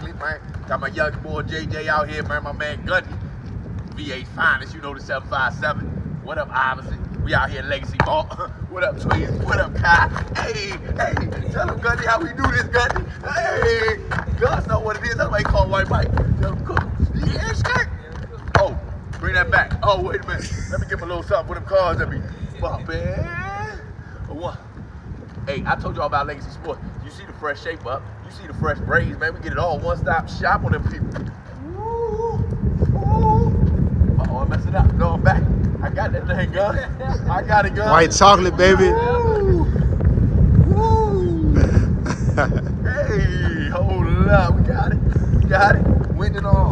Man. Got my young boy JJ out here, man. My man Gundy. VA finest, you know the 757. What up, Iverson? We out here in Legacy Vault. what up, Tweez? What up, Kai? Hey, hey, tell him, Gundy, how we do this, Gundy. Hey, Gus know what it is. That's why he called White Mike. Tell him. Yeah, skirt. Oh, bring that back. Oh, wait a minute. Let me give him a little something for them cars that be bumping. Hey, I told y'all about Legacy Sports. You see the fresh shape up. You see the fresh braids, man. We get it all one-stop shop on them people. Woo, woo. Uh-oh, I messed it up. No, I'm back. I got that thing, gun. I got it, gun. White chocolate, baby. Woo. Woo. hey, hold up. We got it. We got it. Winding on